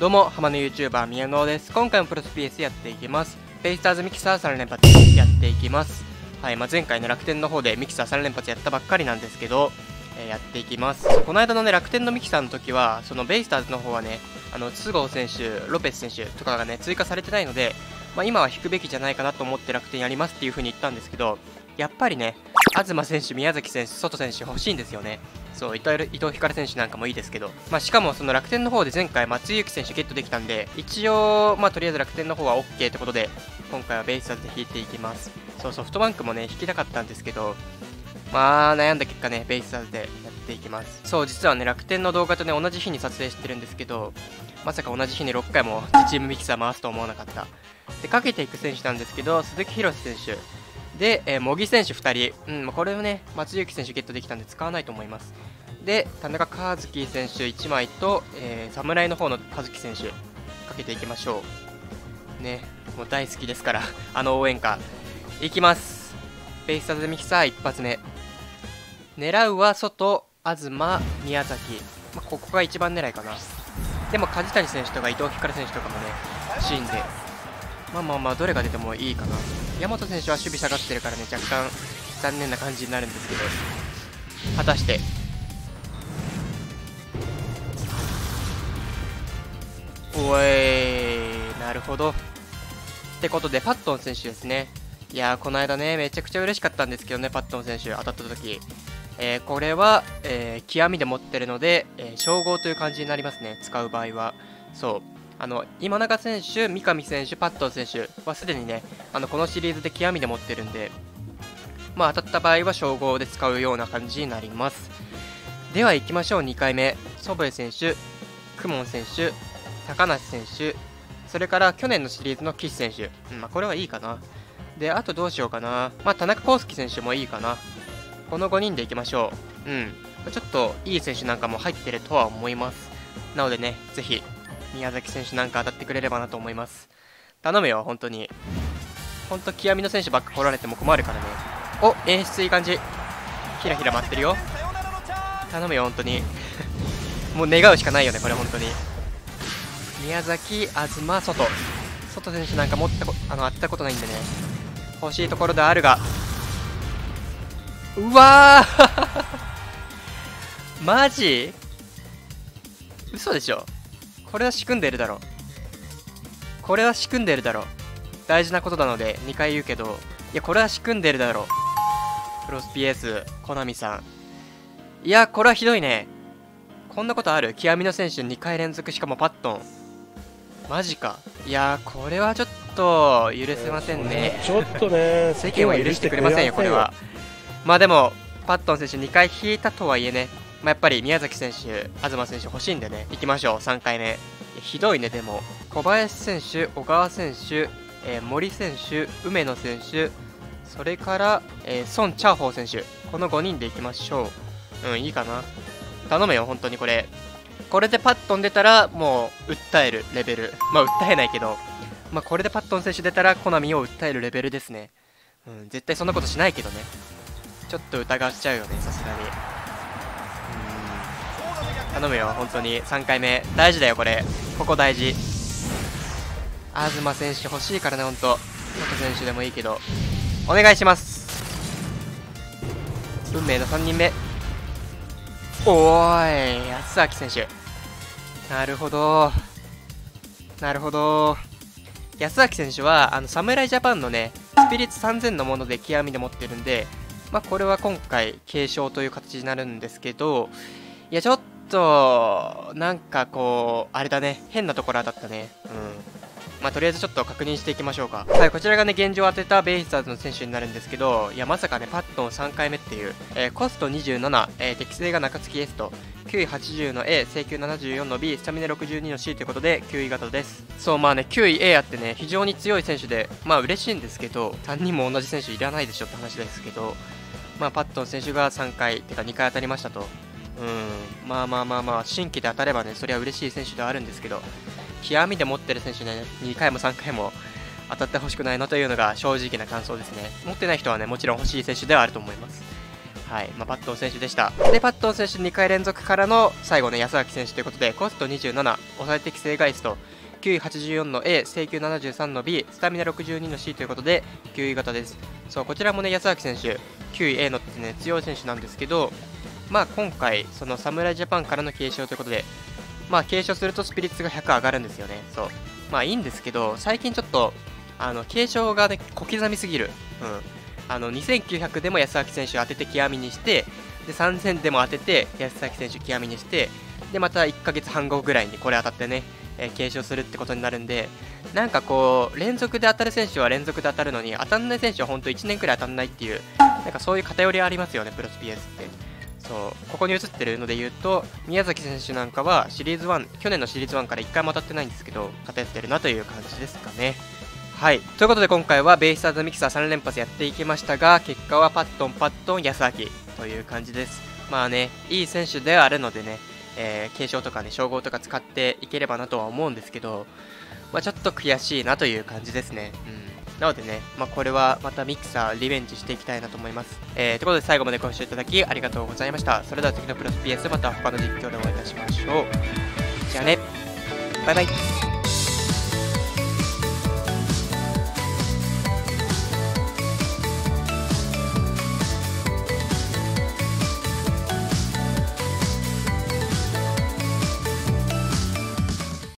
どうも、浜の YouTuber 宮野です。今回もプロス PS やっていきます。ベイスターズミキサー3連発やっていきます。はい、まあ、前回の楽天の方でミキサー3連発やったばっかりなんですけど、えーやっていきます。この間のね、楽天のミキサーの時は、そのベイスターズの方はね、あの、津郷選手、ロペス選手とかがね、追加されてないので、まあ、今は引くべきじゃないかなと思って楽天やりますっていう風に言ったんですけど、やっぱりね、東選手、宮崎選手、外選手欲しいんですよね。そう伊藤伊藤光選手なんかもいいですけど、まあ、しかもその楽天の方で前回、松井裕樹選手ゲットできたんで、一応、まあ、とりあえず楽天の方は OK ってことで、今回はベイスターズで引いていきます。そう、ソフトバンクもね、引きたかったんですけど、まあ、悩んだ結果ね、ベイスターズでやっていきます。そう、実はね、楽天の動画とね、同じ日に撮影してるんですけど、まさか同じ日に6回もチームミキサー回すと思わなかった。で、かけていく選手なんですけど、鈴木宏選手。で、えー茂木選手2人、うん、これをね、松井裕樹選手ゲットできたんで使わないと思います。で、田中和樹選手1枚と、えー侍の方の和樹選手、かけていきましょう。ね、もう大好きですから、あの応援歌。いきます。ベイスターズミキサー一発目。狙うは外、東、宮崎。まあ、ここが一番狙いかな。でも梶谷選手とか伊藤光選手とかもね、欲しいんで、まあまあまあ、どれが出てもいいかな。山本選手は守備下がってるからね、若干残念な感じになるんですけど、果たして、おい、なるほど。ってことで、パットン選手ですね。いやー、この間ね、めちゃくちゃ嬉しかったんですけどね、パットン選手、当たった時えーこれは、えー極みで持ってるので、えー称号という感じになりますね、使う場合は。そう。あの今永選手、三上選手、パット選手はすでにね、あのこのシリーズで極みで持ってるんで、まあ、当たった場合は称号で使うような感じになります。では行きましょう、2回目。祖父江選手、公文選手、高梨選手、それから去年のシリーズの岸選手。うんまあ、これはいいかな。で、あとどうしようかな。まあ、田中康介選手もいいかな。この5人でいきましょう。うん。ちょっといい選手なんかも入ってるとは思います。なのでね、ぜひ、宮崎選手なんか当たってくれればなと思います。頼むよ、本当に。本当極みの選手ばっか来られても困るからね。お、演出いい感じ。ひらひら待ってるよ。頼むよ、本当に。もう願うしかないよね、これ本当に。宮崎、東、外。外選手なんか持ったこあの、会ったことないんでね。欲しいところであるが。うわー マジ？嘘でしょ？これは仕組んでるだろこれは仕組んでるだろ大事なことなので2回言うけどいやこれは仕組んでるだろプロス PS コナミさん。いやこれはひどいね。こんなことある？極みの選手2回連続しかもパットン。マジか。いやーこれはちょっと許せませんね。ちょっとね、世間は許してくれませんよこれは。まあでもパットン選手2回引いたとはいえね、まあ、やっぱり宮崎選手東選手欲しいんでね行きましょう。3回目。ひどいねでも。小林選手小川選手、えー森選手梅野選手それから、えー、孫チャーホー選手。この5人でいきましょう。うんいいかな。頼むよ本当にこれ。これでパットン出たらもう訴えるレベル。まあ訴えないけど。まあこれでパットン選手出たらコナミを訴えるレベルですね。うん絶対そんなことしないけどね。ちょっと疑っちゃうよねさすがに。頼むよ本当に。3回目。大事だよこれ。ここ大事。東選手欲しいからね本当。元選手でもいいけど。お願いします。運命の3人目。おーい安明選手。なるほど。なるほど。安明選手はあの侍ジャパンのねスピリッツ3000のもので極みで持ってるんでまあこれは今回継承という形になるんですけどいやちょっとなんかこうあれだね変なところだったねうんまあ、とりあえずちょっと確認していきましょうか。はい、こちらがね、現状当てたベイスターズの選手になるんですけど、いや、まさかね、パットン3回目っていう、えーコスト27、えー適正が中継ぎ S と、9位80の A、請求74の B、スタミナ62の C ということで、9位型です。そう、まあね、9位 A あってね、非常に強い選手で、まあ嬉しいんですけど、3人も同じ選手いらないでしょって話ですけど、まあ、パットン選手が3回、てか2回当たりましたと。うん、まあまあまあまあ、新規で当たればね、それは嬉しい選手ではあるんですけど、極みで持ってる選手ね、2回も3回も当たってほしくないなというのが正直な感想ですね。持ってない人はね、もちろん欲しい選手ではあると思います。はいまあ、パットン選手でしたでパットン選手2回連続からの最後ね安明選手ということでコスト27抑え適正ガイスト9位84の A 請求73の B スタミナ62の C ということで9位型ですそうこちらもね安明選手9位 A のってね強い選手なんですけどまあ今回その侍ジャパンからの継承ということでまあ継承するとスピリッツが100上がるんですよね。そう。まあいいんですけど最近ちょっとあの継承がね小刻みすぎる。うん。あの2900でも安明選手当てて極みにしてで3000でも当てて安明選手極みにしてでまた1ヶ月半後ぐらいにこれ当たってね、えー、継承するってことになるんでなんかこう連続で当たる選手は連続で当たるのに当たんない選手は本当1年くらい当たんないっていうなんかそういう偏りありますよねプロス PS って。そうここに映ってるので言うと宮崎選手なんかはシリーズ1去年のシリーズ1から1回も当たってないんですけど偏ってるなという感じですかねはい。ということで今回はベイスターズミキサー3連発やっていきましたが、結果はパットン、パットン、安明という感じです。まあね、いい選手ではあるのでね、えー、継承とかね、称号とか使っていければなとは思うんですけど、まあ、ちょっと悔しいなという感じですね。うん。なのでね、まあ、これはまたミキサーリベンジしていきたいなと思います。えー、ということで最後までご視聴いただきありがとうございました。それでは次のプロス PS また他の実況でお会いいたしましょう。じゃあね、バイバイ。